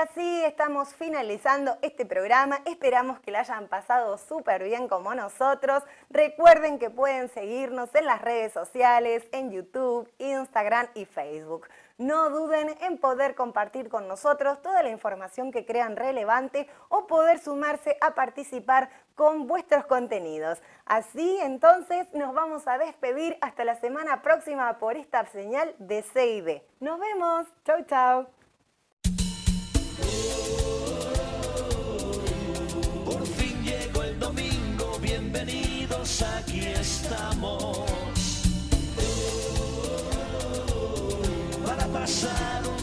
Y así estamos finalizando este programa. Esperamos que la hayan pasado súper bien como nosotros. Recuerden que pueden seguirnos en las redes sociales, en YouTube, Instagram y Facebook. No duden en poder compartir con nosotros toda la información que crean relevante o poder sumarse a participar con vuestros contenidos. Así entonces nos vamos a despedir hasta la semana próxima por esta señal de CID. Nos vemos. Chau, chau. Aquí estamos. Para pasar un